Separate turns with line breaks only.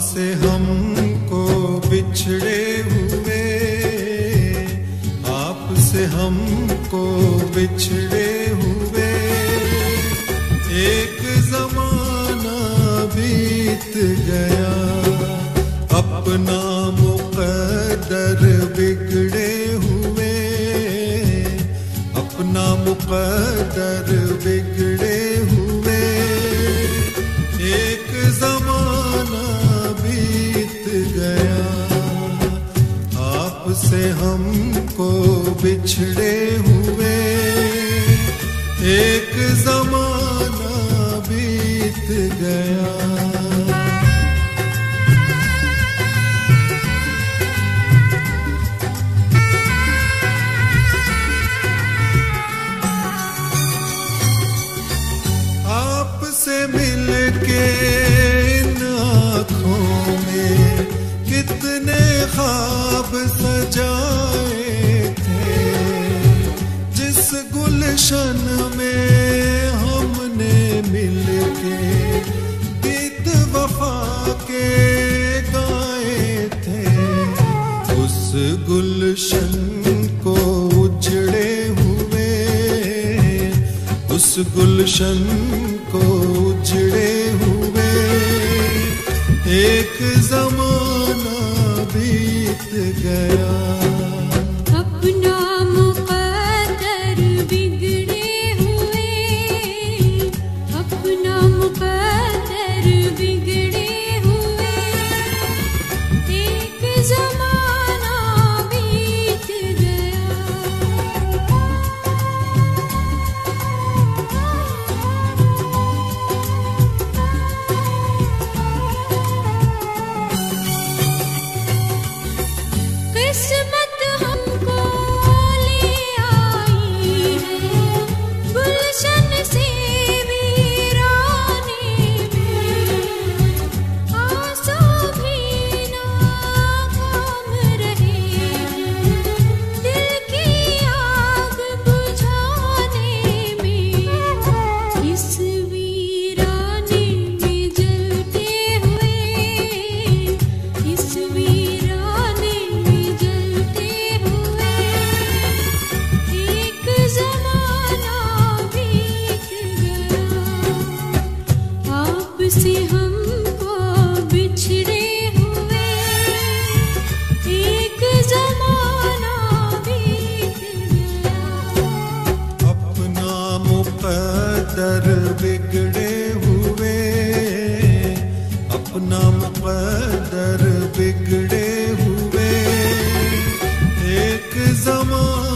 से हमको बिछड़े हुए आपसे हमको बिछड़े हुए। एक जमाना बीत गया, अपना मुकदर बिगड़े हुए। अपना मुकदर बिछड़े हुए। एक जमाना बीत गया। आपसे मिलके इन आँखों में कितने ख्वाब सजाए गुलशन में हमने मिलके गीत वफा के गाए थे। उस गुलशन को उजड़े हुए, उस गुलशन को उजड़े हुए। एक जमाना गया
किस्मत बदर बिगड़े हुए। एक जमा